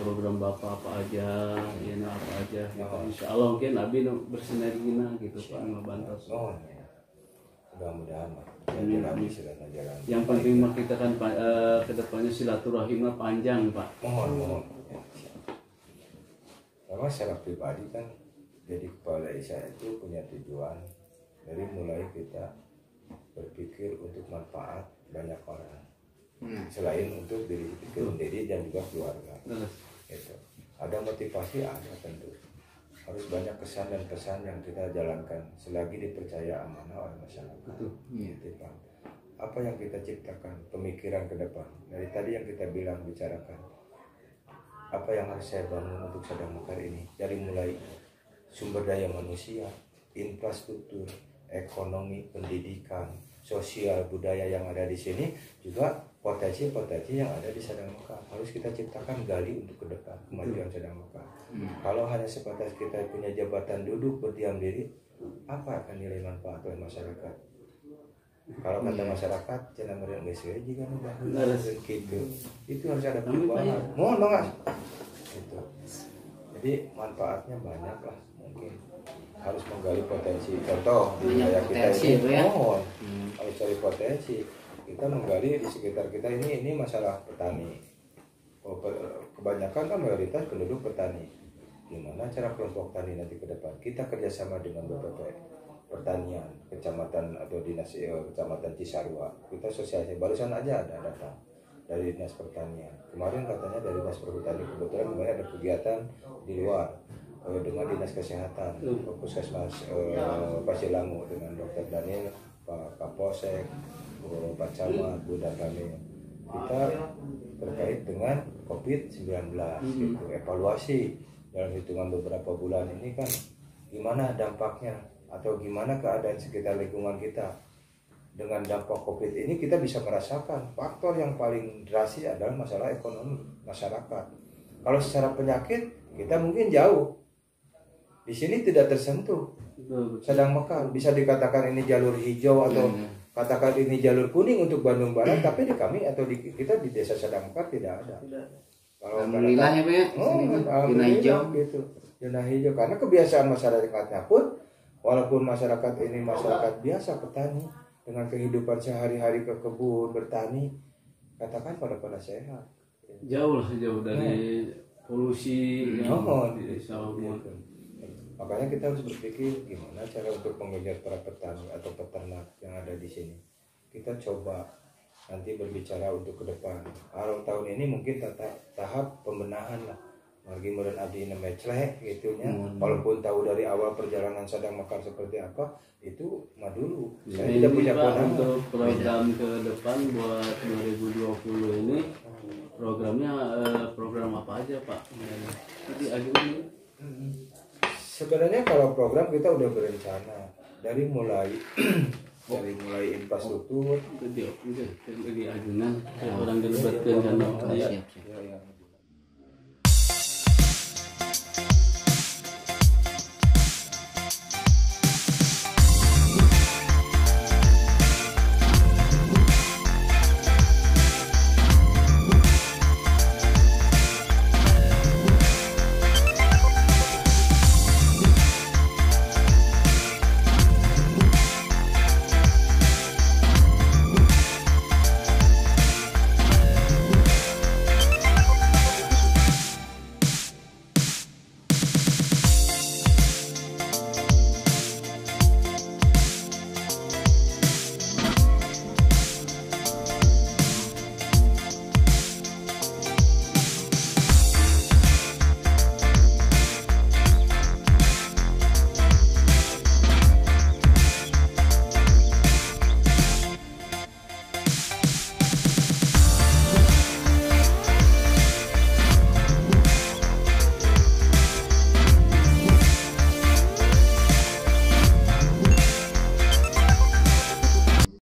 program bapak apa aja ya nah, apa aja gitu. Oh. insya Allah mungkin abi bersinergi nah gitu pak ngebantu Oh, ya. Mudah-mudahan. Amin, Jalan yang penting mah kita kan pa- eh, ke depannya silaturahimnya panjang pak mohon mohon. Karena secara pribadi kan jadi kepala desa itu punya tujuan dari mulai kita berpikir untuk manfaat banyak orang selain untuk diri sendiri dan juga keluarga. Terus gitu. ada motivasi ada tentu. Harus banyak kesan dan pesan yang kita jalankan. Selagi dipercaya amanah oleh masyarakat. Betul. gitu Pak. apa yang kita ciptakan pemikiran ke depan? Dari tadi yang kita bilang bicarakan. Apa yang harus saya bangun untuk sedang mekar ini? Dari mulai sumber daya manusia infrastruktur ekonomi pendidikan sosial budaya yang ada di sini juga potensi-potensi yang ada di Sedang Mekah. Harus kita ciptakan gali untuk ke depan kemajuan Sedang Mekah. Kalau hanya sebatas kita punya jabatan duduk berdiam diri apa akan nilai manfaat oleh masyarakat? Kalau kata masyarakat jangan meriang we juga Beres. gitu. Itu harus ada perubahan. Mohon banget gitu jadi manfaatnya banyak lah mungkin. Harus menggali potensi. Contoh di wilayah kita ini ya. mohon harus cari potensi. Kita menggali di sekitar kita ini ini masalah petani. Oh, kebanyakan kan mayoritas penduduk petani. Gimana cara kelompok tani nanti ke depan? Kita kerjasama dengan BPP pertanian kecamatan atau dinas eh, kecamatan Cisarua. Kita sosialisasi. Barusan aja ada datang dari dinas pertanian. Kemarin katanya dari dinas perhutani kebetulan kemarin ada kegiatan di luar eh, dengan dinas kesehatan puskesmas eh, Pasilangu dengan dokter Daniel Pak Kapolsek Pak Camat Bu dan kami. Kita terkait dengan COVID-19 gitu. Evaluasi dalam hitungan beberapa bulan ini kan gimana dampaknya atau gimana keadaan sekitar lingkungan kita dengan dampak COVID ini kita bisa merasakan faktor yang paling drastis adalah masalah ekonomi masyarakat. Kalau secara penyakit kita mungkin jauh. Di sini tidak tersentuh. Sedang Mekah bisa dikatakan ini jalur hijau atau katakan ini jalur kuning untuk Bandung Barat, tapi di kami atau di kita di desa Sedang Mekah tidak ada. Kalau Alhamdulillah ya Pak ya. Oh, alhamdulillah hijau. gitu. Zona hijau karena kebiasaan masyarakatnya pun walaupun masyarakat ini masyarakat biasa petani dengan kehidupan sehari-hari ke kebun bertani katakan pada pada sehat. jauh lah jauh dari polusi yang Oh, di desa Lamongan. gitu. Makanya kita harus berpikir gimana cara untuk mengejar para petani atau peternak yang ada di sini. Kita coba nanti berbicara untuk ke depan. Kalau tahun ini mungkin tata- tahap pembenahan lah. Margi meureun abdi namanya celek gitu nya. Walaupun tahu dari awal perjalanan sedang mekar seperti apa, itu mah dulu. Saya Ini tidak punya kewenangan. untuk program ke depan buat 2020 ini programnya eh, program apa aja Pak? Tadi ini Sebenarnya kalau program kita udah berencana. Dari mulai dari mulai infrastruktur. Gede gede di ajunan. Orang dilibatkan kan